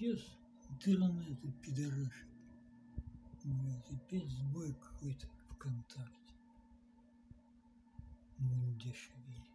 исчез интернет, пидораш. Вот, опять сбой какой-то ВКонтакте. Мундяшвили.